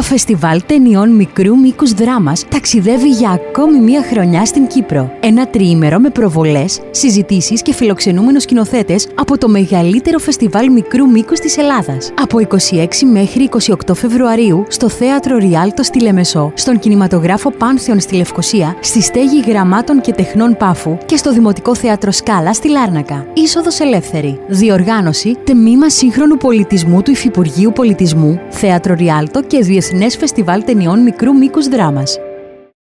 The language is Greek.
Το Φεστιβάλ Ταινιών Μικρού Μήκους Δράμας ταξιδεύει για ακόμη μία χρονιά στην Κύπρο. Ένα τριήμερο με προβολές, συζητήσεις και φιλοξενούμενους σκηνοθέτες από το μεγαλύτερο φεστιβάλ μικρού μήκους της Ελλάδας. Από 26 μέχρι 28 Φεβρουαρίου στο Θέατρο Ριάλτος στη Λεμεσό, στον κινηματογράφο Πάνθεων στη Λευκοσία, στη Στέγη Γραμμάτων και Τεχνών Πάφου και στο Δημοτικό Θέατρο Σκάλα στη Λάρνακα. Είσοδος ελεύθερη. Διοργάνωση Τμήμα Σύγχρονου Πολιτισμού του Υφυπουργείου Πολιτισμού, Θέατρο Ριάλτο και Διεθνέ Φεστιβάλ Ταινιών Μικρού Μήκους Δράμας.